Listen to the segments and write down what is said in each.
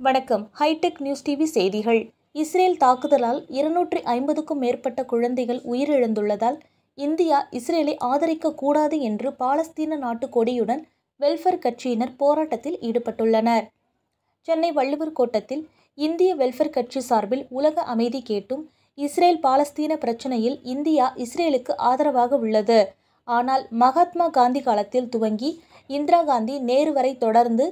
வணக்கம். Hitech news TV செய்திகள். Israel தாக்குதலால் இருநூற்றி ஐம்பதுக்கும் மேற்பட்ட குழந்தைகள் உயிரிழந்துள்ளதால் இந்தியா இஸ்ரேலை ஆதரிக்க கூடாது என்று பாலஸ்தீன நாட்டு கொடியுடன் வெல்ஃபேர் கட்சியினர் போராட்டத்தில் ஈடுபட்டுள்ளனர். சென்னை வள்ளுவர் கோட்டத்தில் இந்திய வெல்ஃபேர் கட்சி சார்பில் உலக அமைதி கேட்டும் இஸ்ரேல் பாலஸ்தீன பிரச்சனையில் இந்தியா இஸ்ரேலுக்கு ஆதரவாக உள்ளது. ஆனால் மகாத்மா காந்தி காலத்தில் துவங்கி இந்திரா காந்தி நேரு வரை தொடர்ந்து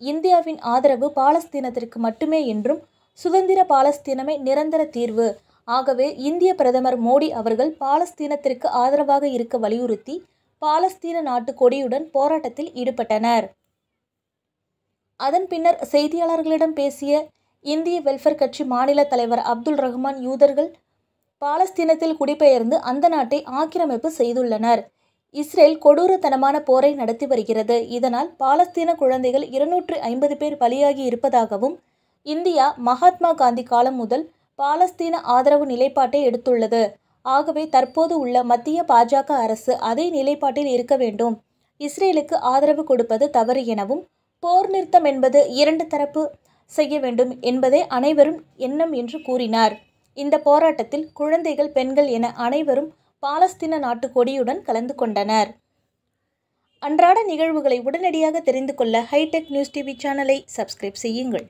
இந்தியாவின் ஆதரவு பாலஸ்தீனத்திற்கு மட்டுமே என்றும் சுதந்திர பாலஸ்தீனமே நிரந்தர தீர்வு. ஆகவே இந்திய பிரதமர் மோடி அவர்கள் பாலஸ்தீனத்திற்கு ஆதரவாக இருக்க வலியுறுத்தி பாலஸ்தீன நாட்டு கொடியுடன் போராட்டத்தில் ஈடுபட்டனர். அதன் பின்னர் செய்தியாளர்களிடம் பேசிய இந்திய வெல்ஃபேர் கட்சி மாநில தலைவர் அப்துல் ரஹ்மான் யூதர்கள் பாலஸ்தீனத்தில் குடிபெயர்ந்து அந்த நாட்டை ஆக்கிரமிப்பு செய்துள்ளனர். இஸ்ரேல் கொடூரத்தனமான போரை நடத்தி வருகிறது. இதனால் பாலஸ்தீன குழந்தைகள் இருநூற்று ஐம்பது பேர் பலியாகி இருப்பதாகவும் இந்தியா மகாத்மா காந்தி காலம் முதல் பாலஸ்தீன ஆதரவு நிலைப்பாட்டை எடுத்துள்ளது. ஆகவே தற்போது உள்ள மத்திய பாஜக அரசு அதே நிலைப்பாட்டில் இருக்க வேண்டும். இஸ்ரேலுக்கு ஆதரவு கொடுப்பது தவறு எனவும் போர் நிறுத்தம் என்பது இரண்டு தரப்பு செய்ய வேண்டும் என்பதே அனைவரும் எண்ணம் என்று கூறினார். இந்த போராட்டத்தில் குழந்தைகள் பெண்கள் என அனைவரும் பாலஸ்தீன நாட்டு கொடியுடன் கலந்து கொண்டனர். அன்றாட நிகழ்வுகளை உடனடியாக தெரிந்து கொள்ள ஹைடெக் நியூஸ் டிவி சேனலை சப்ஸ்கிரைப் செய்யுங்கள்.